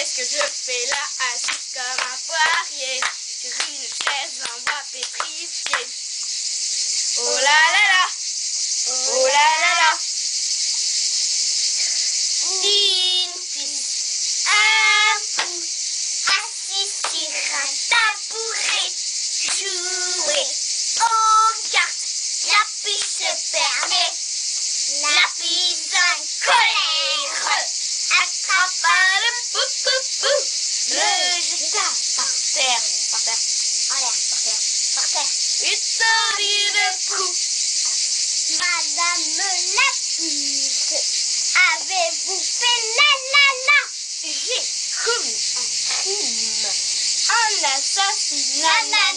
Qu'est-ce que je fais là, assis comme un poirier? Sur une chaise en bois pétrifié. Oh là là là. Oh là là là. Une fille, un fou, assis sur un tabouret, jouer aux cartes, la puce se permet, la puce en colère, attrapa terre, Par terre. en l'air, par terre, par terre. Une sortie de cou. Madame la puce, avez-vous fait la la la? J'ai commis un crime. Un assassinat.